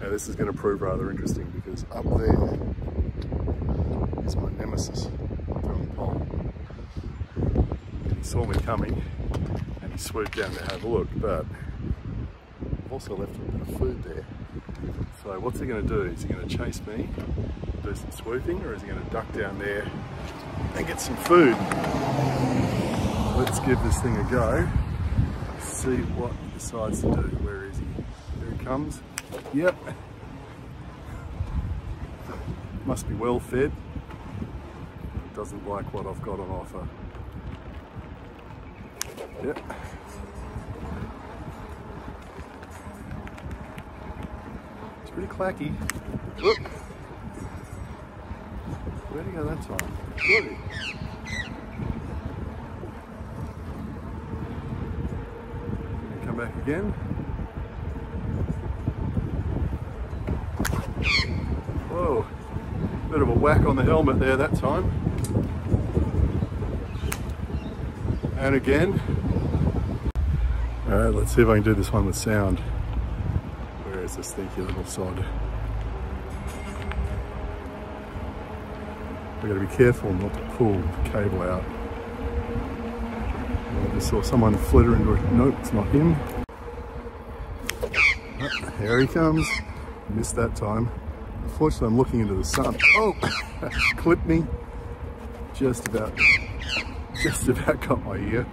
Now this is going to prove rather interesting because up there is my nemesis from the pole. He saw me coming and he swooped down to have a look, but I've also left a bit of food there. So what's he going to do? Is he going to chase me, do some swooping, or is he going to duck down there and get some food? Let's give this thing a go. See what he decides to do. Where is he? There he comes. Yep. Must be well fed. Doesn't like what I've got on offer. Yep. It's pretty clacky. Where'd he go that time? Come back again. Bit of a whack on the helmet there that time. And again. All right, let's see if I can do this one with sound. Where is this stinky little sod? We've got to be careful not to pull the cable out. I just saw someone flitter into it. Nope, it's not him. Ah, oh, here he comes. Missed that time. Unfortunately, I'm looking into the sun. Oh, clipped me. Just about, just about got my ear.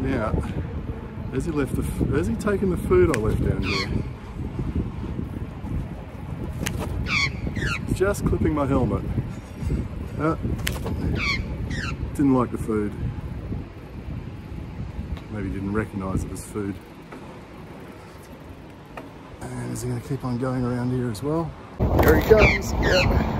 Now, has he left the, has he taken the food I left down here? Just clipping my helmet. Uh, didn't like the food. Maybe didn't recognise it as food. And is he to keep on going around here as well? Here he comes.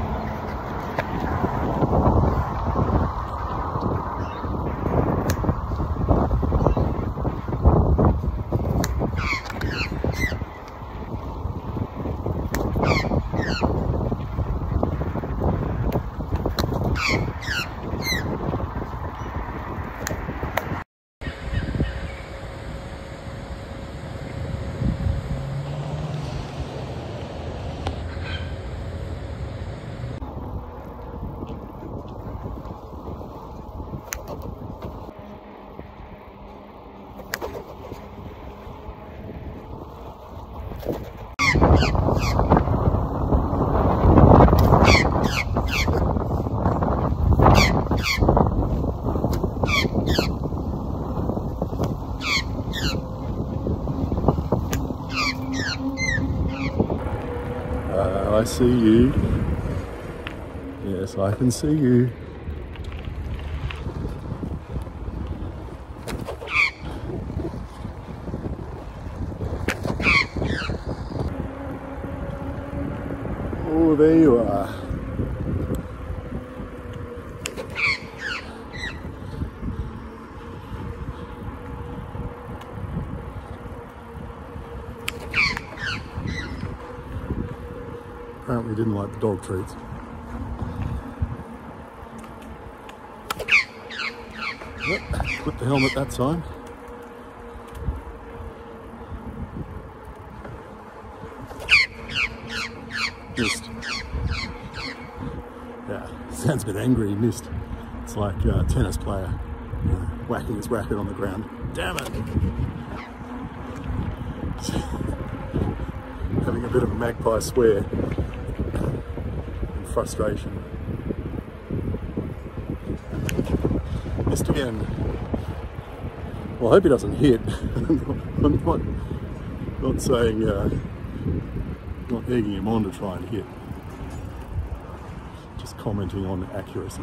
Uh, I see you. Yes, I can see you. Oh, there you are. Apparently didn't like the dog treats. Yep, put the helmet that time. Missed. Yeah, sounds a bit angry, he missed. It's like a tennis player you know, whacking his racket on the ground. Damn it! Having a bit of a magpie swear and frustration. Missed again. Well, I hope he doesn't hit. I'm not, not saying, uh, not egging him on to try and hit. Just commenting on accuracy.